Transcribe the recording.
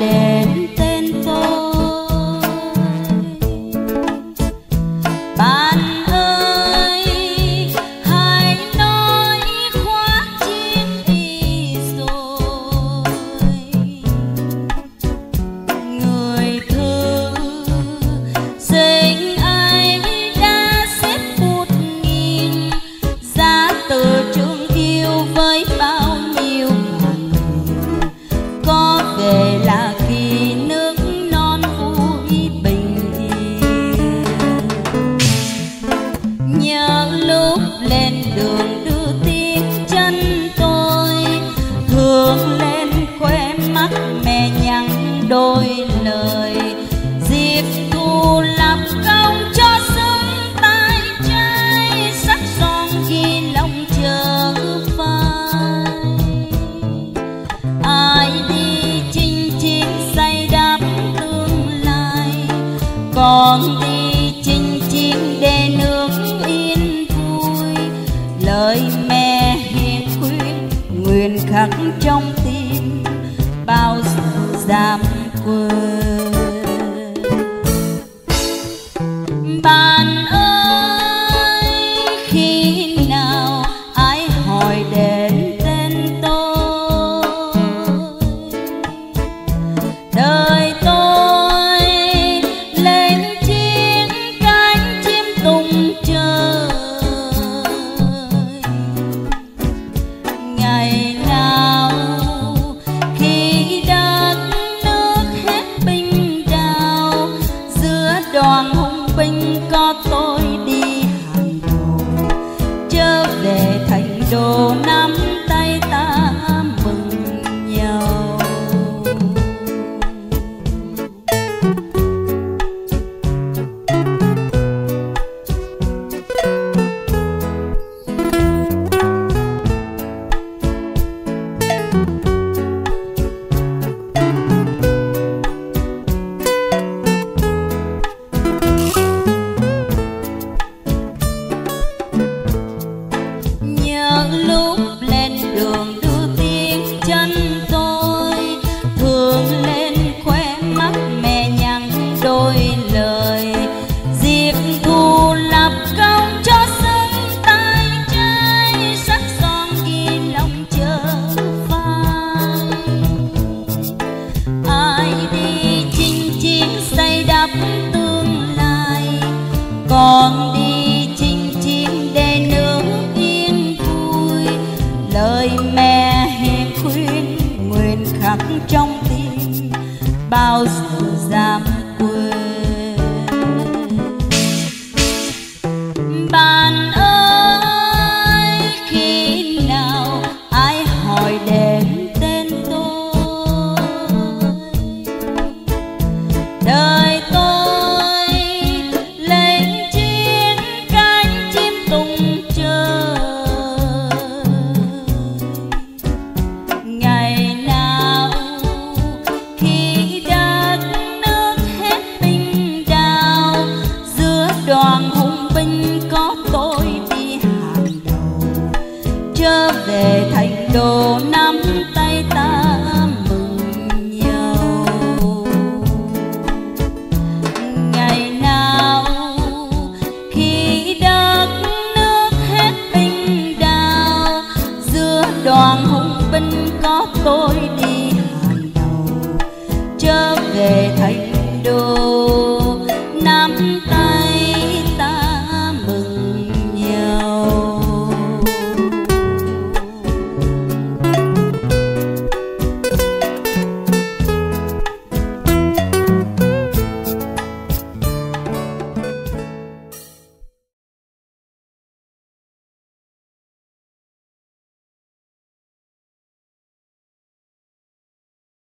đến tên con đi chinh chiến để nước yên vui. Lời mẹ hiền khuyên, nguyện khắc trong tim bao sự giảm bao đoàn hùng binh có tôi đi hàng đầu trở về thành đô nam